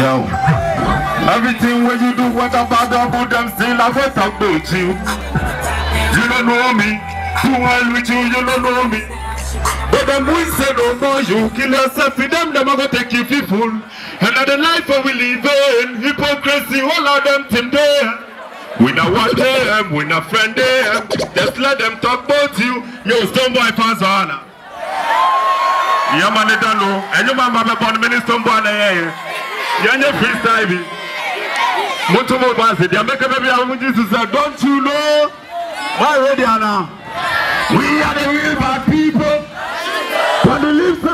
Yo. Everything when you do, what about double them still I what about you? You don't know me. Who I with you, you don't know me. But them we say no more you kill yourself for them, them a go take you people. And the life we live in, hypocrisy, all of them team there. We not want them, we not friend them. Just let them talk about you. Yo, Stonebwoy fans on. Yeah, man, they don't know. And you man, my born minister, Boy, yɛnyɛ freestyle bi moto mo ba ase deɛ mɛka baabi a mo gye so sɛ don't you know? My radio now we are the river people. For the lips